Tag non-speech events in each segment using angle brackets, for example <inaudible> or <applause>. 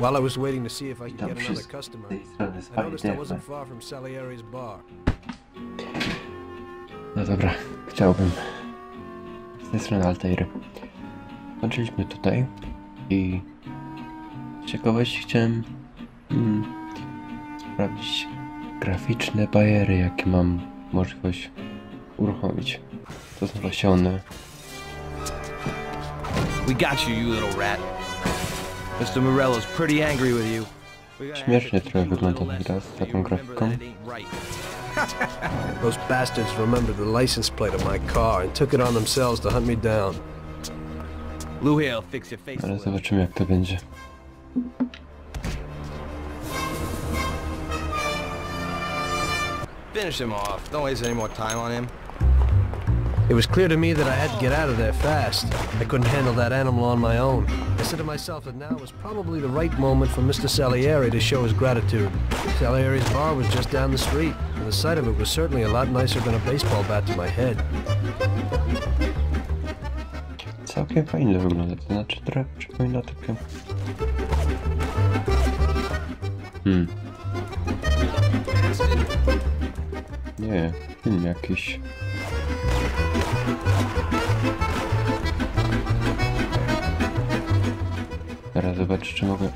While I was waiting to see if I could get another customer, I noticed I wasn't far from Salieri's bar. No dobra, chciałbym. Z tej strony Altairy. Skończyliśmy tutaj i z ciekawości chciałem mm, sprawdzić graficzne bariery, jakie mam możliwość uruchomić. To są one. We got you, you little rat. Mr. Morello's pretty angry with you. We gotta Śmiesznie have to trochę teach you a wygląda little ten z taką grafiką. that it ain't right. <laughs> Those bastards remembered the license plate of my car and took it on themselves to hunt me down. Lou Hale, fix your face. Ale with it. zobaczymy jak to będzie. Finish him off. Don't waste any more time on him. It was clear to me that I had to get out of there fast. I couldn't handle that animal on my own. I said to myself that now was probably the right moment for Mr. Salieri to show his gratitude. Salieri's bar was just down the street, and the sight of it was certainly a lot nicer than a baseball bat to my head. Całkiem fajnie wygląda, to znaczy trochę przypomina takie... Hmm. Nie, film jakiś. Teraz zobaczę, czy mogę...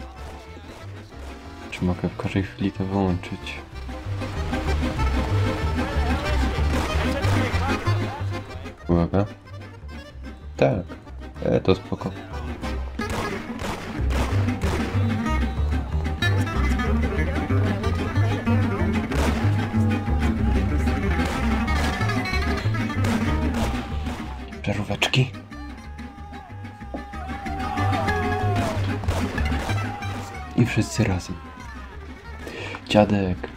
Czy mogę w każdej chwili to wyłączyć. Uwaga. Tak. E, to spoko. Żaróweczki. I wszyscy razem. Dziadek.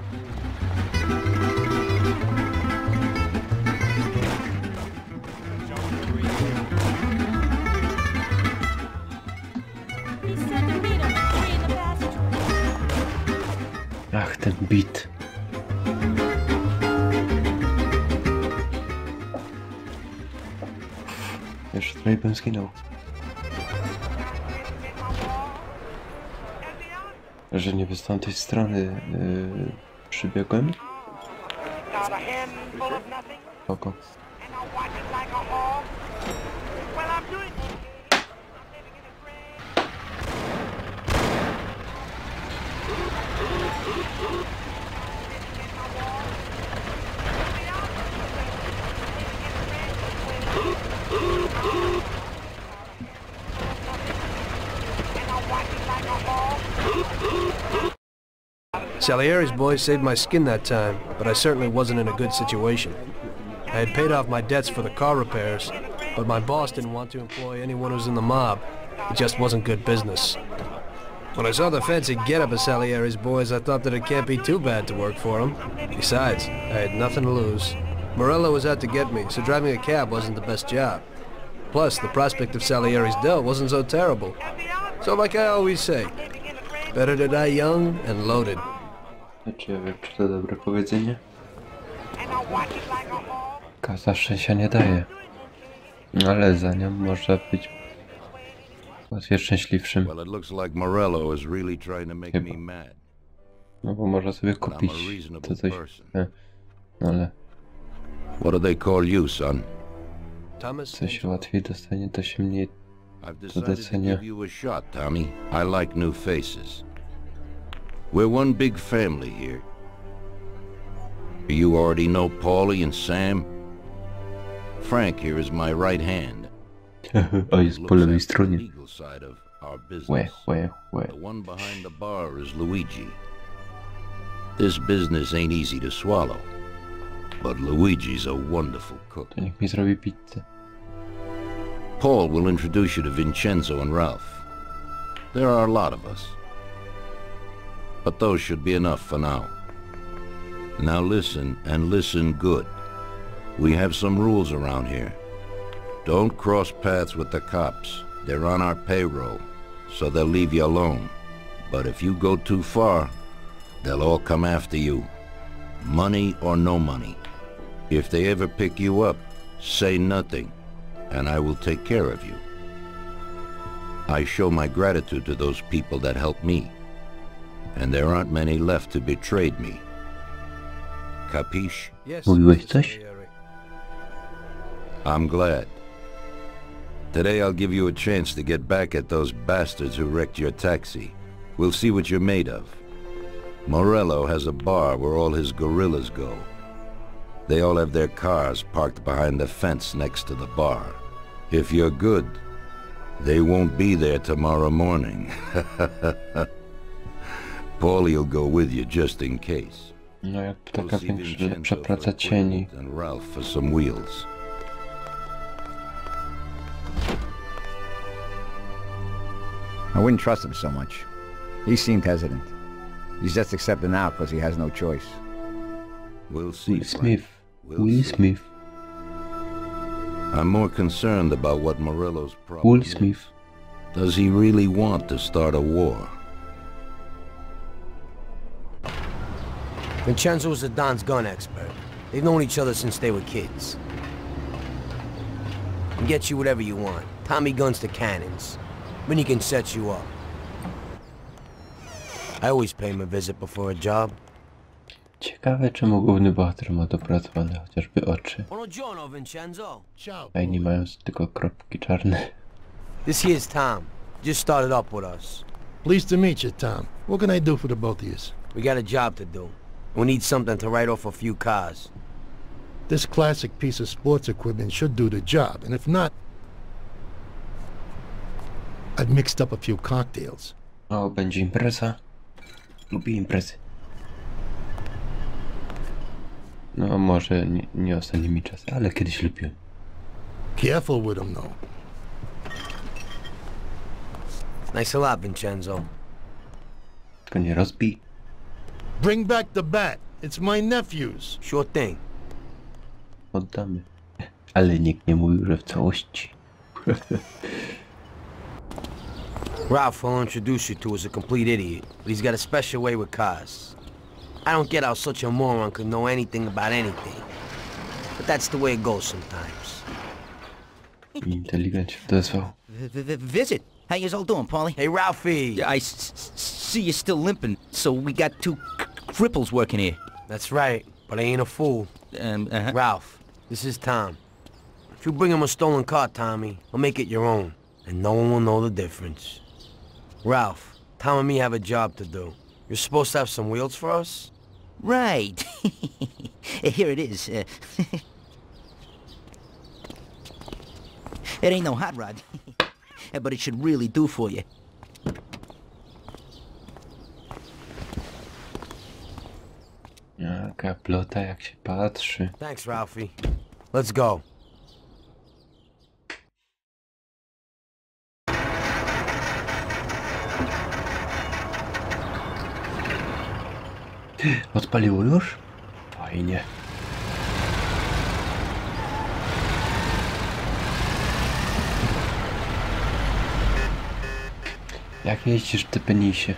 Już trochę bym zginął. Że nie z tamtej strony yy, przybiegłem. Spoko. Salieri's boys saved my skin that time, but I certainly wasn't in a good situation. I had paid off my debts for the car repairs, but my boss didn't want to employ anyone who's in the mob. It just wasn't good business. When I saw the fancy getup of Salieri's boys, I thought that it can't be too bad to work for them. Besides, I had nothing to lose. Morello was out to get me, so driving a cab wasn't the best job. Plus, the prospect of Salieri's dough wasn't so terrible. So like I always say, better to die young and loaded. Czy ja wiem, czy to dobre powiedzenie? Kasa szczęścia nie daje. Ale za nią można być łatwiej szczęśliwszym. To Chyba. No bo można sobie kupić to coś. e, No ale What do they call you, son? Thomas co się łatwiej dostanie, to się mniej. I've decided to docenia. give you a shot, Tommy. I like new faces. We're one big family here. You already know Paulie and Sam. Frank here is my right hand. o, jest po lewej stronie. legal side of our Łe, business. łe, łe. The one behind the bar is Luigi. This business ain't easy to swallow, but Luigi's a wonderful cook. To niech mi zrobi pizzę. Paul will introduce you to Vincenzo and Ralph. There are a lot of us. But those should be enough for now. Now listen, and listen good. We have some rules around here. Don't cross paths with the cops. They're on our payroll, so they'll leave you alone. But if you go too far, they'll all come after you. Money or no money. If they ever pick you up, say nothing, and I will take care of you. I show my gratitude to those people that helped me. And there aren't many left to betrayed me. Capiche? Yes, Mówiłeś Mr. coś? I'm glad. Today I'll give you a chance to get back at those bastards who wrecked your taxi. We'll see what you're made of. Morello has a bar where all his gorillas go. They all have their cars parked behind the fence next to the bar. If you're good, they won't be there tomorrow morning. <laughs> Paulie'll go with you just in case. No jak We'll taka see większa, Vincenzo lepsza for praca cieni. and Ralph for some wheels. I wouldn't trust him so much. He seemed hesitant. He's just accepting now because he has no choice. We'll see. Will Smith. We'll Will see. Smith. I'm more concerned about what Morello's problem Will is. Smith. Does he really want to start a war? Vincenzo's the Don's gun expert. They've known each other since they were kids. Can get you whatever you want. Tommy guns to cannons. Then he can set you up. I always pay him a visit before a job. Ciekawe czemu główny bohater ma dopracowane chociażby oczy. Buongiorno, Vincenzo. A inni mają tylko kropki czarne. This here's Tom. Just started up with us. Pleased to meet you, Tom. What can I do for the both of you? We got a job to do. We need something to write off a few cars. This classic piece of sports equipment should do the job, and if not, I've mixed up a few cocktails. O, będzie impreza. Lubię imprezy. No, może nie, nie ostatni mi czas, ale kiedyś lubiłem. Careful with them, though. Nice a lot, Vincenzo. Tylko nie rozbij. Bring back the bat. It's my nephew's. Sure thing. Oddamy. Ale nikt nie mówił, że w całości. <laughs> Ralph will introduce you to is a complete idiot, but he's got a special way with cars. I don't get how such a moron could know anything about anything. But that's the way it goes sometimes. Inteligent się odezwał. V- v- v- visit. How you all doing, Paulie? Hey, Ralphie! I s- s- see you're still limping, so we got two c- cripples working here. That's right, but I ain't a fool. Um, uh Ralph, this is Tom. If you bring him a stolen car, Tommy, I'll make it your own, and no one will know the difference. Ralph, Tom and me have a job to do. You're supposed to have some wheels for us? Right. <laughs> here it is. Uh, <laughs> it ain't no hot rod, <laughs> but it should really do for you. Jaka plota jak się patrzy. Thanks, Ralphie. Let's go. Odpaliło już? Fajnie. Jak jeździsz ty penisie?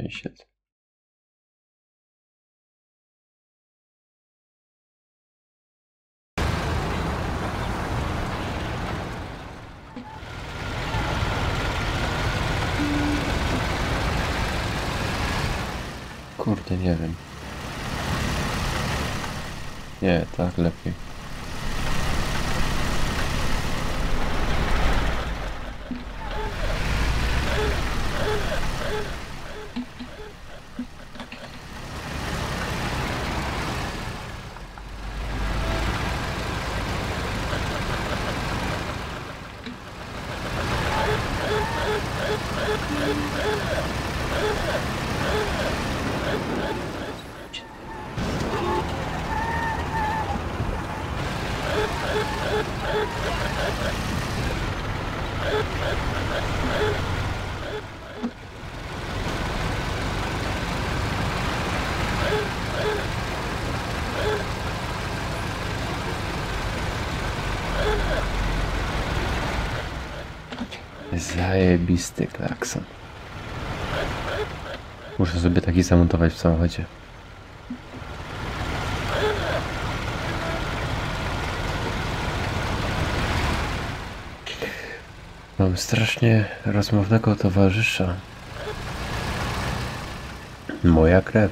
600. Kurde, nie wiem. Nie, tak lepiej. Zajebisty klakson. Muszę sobie taki zamontować w samochodzie. Mam strasznie rozmownego towarzysza. Moja krew.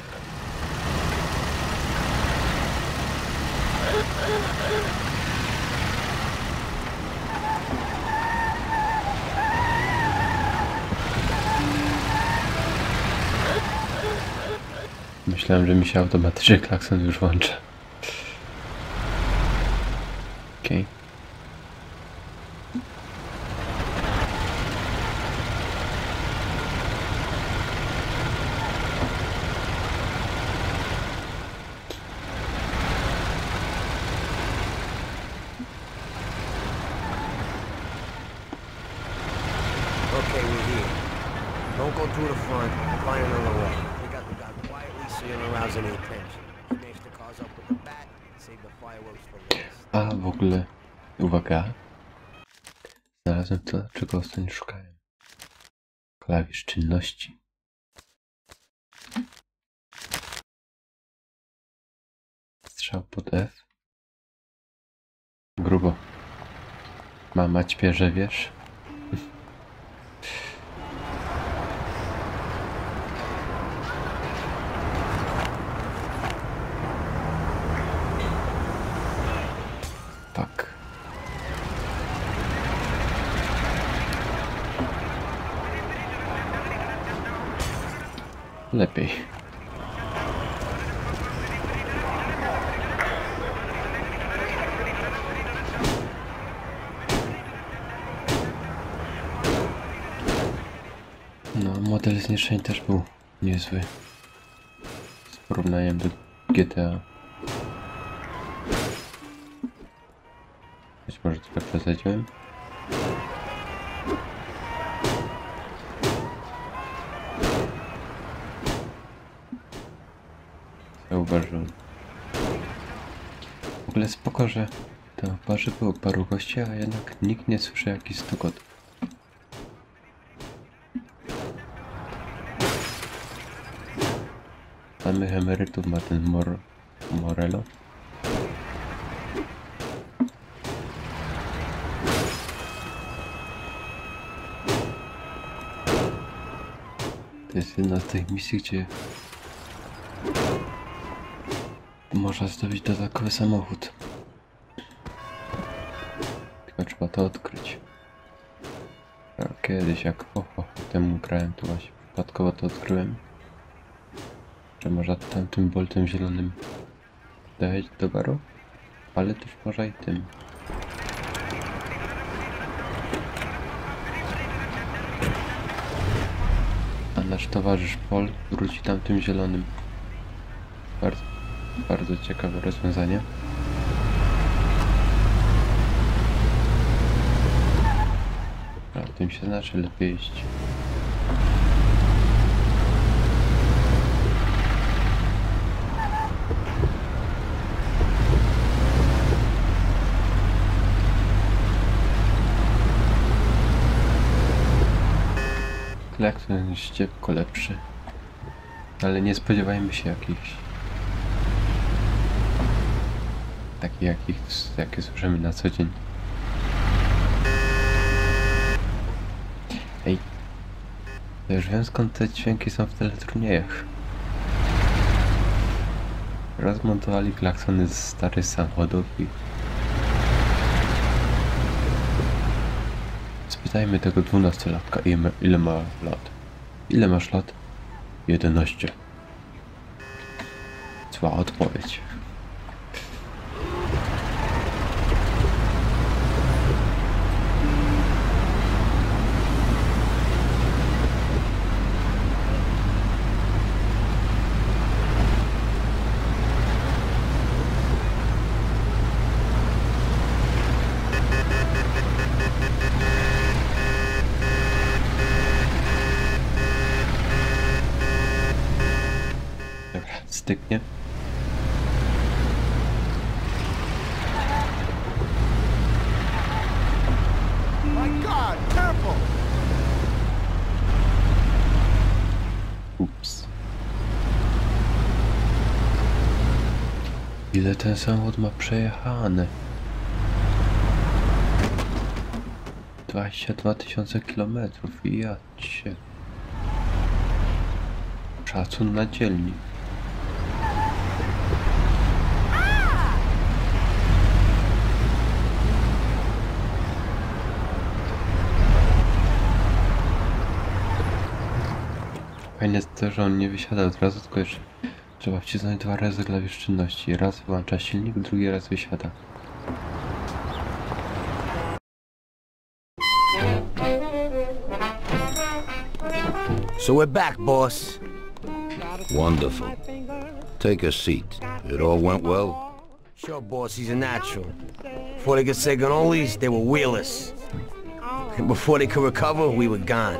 Myślałem, że mi się automatycznie klakson już włącza. Okej. Okay, we're here. Don't go through the front. Find another way. A w ogóle, uwaga. Znalazłem to, czego ostatnio szukałem. Klawisz czynności. Strzał pod F. Grubo. Mama ćpierze, wiesz? Lepiej. No, model zniszczeń też był niezły. Z porównaniem do GTA. Być może trochę przesadziłem. Zauważyłem. W ogóle spoko, że to w barze było paru gości, a jednak nikt nie słyszy jakiś stukot. Samych emerytów ma ten Mor Morello. To jest jedna z tych misji, gdzie można zdobyć dodatkowy samochód. Tylko trzeba to odkryć. A Kiedyś jak o, o, temu grałem, to właśnie przypadkowo to odkryłem. Że można tamtym boltem zielonym dojechać do baru, ale też można i tym. A nasz towarzysz Paul wróci tamtym zielonym. Bardzo, bardzo ciekawe rozwiązanie. A tym się znaczy lepiej iść. Klakson jest ściepko lepszy. Ale nie spodziewajmy się jakichś... Takich jakich, jakie słyszymy na co dzień. Ej. Ja już wiem skąd te dźwięki są w teleturniejach. Rozmontowali klaksony z starych samochodów i... Spytajmy tego dwunastolatka ile ma lat. Ile masz lat? 11. Zła odpowiedź. styknie. Ups. Ile ten samochód ma przejechane? 22 tysiące kilometrów i ja. Szacun na dzielnik. Fajne jest to, że on nie wysiada od razu, tylko jeszcze trzeba wcisnąć dwa razy klawisz czynności. Raz włącza silnik, drugi raz wysiada. So we're back, boss. Wonderful. Take a seat. It all went well? Sure, boss, he's a natural. Before they could say cannolis, they were wheelers. And <laughs> before they could recover, we were gone.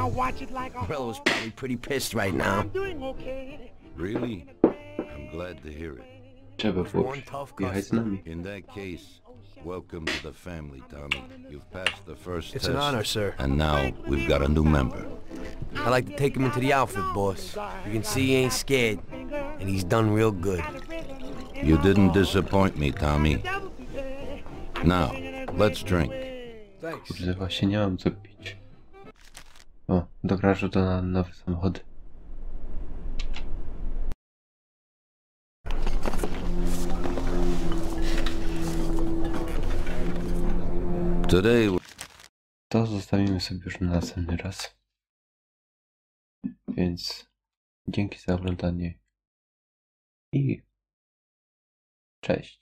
And I watch it like a Morello's probably pretty pissed right now. I'm doing okay. Really? I'm glad to hear it. Trzeba było One tough jechać z nami. In that case, welcome to the family, Tommy. You've passed the first It's test. an honor, sir. And now we've got a new member. I like to take him into the outfit, boss. You can see he ain't scared, and he's done real good. You didn't disappoint me, Tommy. Now, let's drink. Thanks. Kurde, właśnie nie mam co pić. O, do garażu to na nowe samochody. Today, To zostawimy sobie już na następny raz. Więc dzięki za oglądanie i cześć.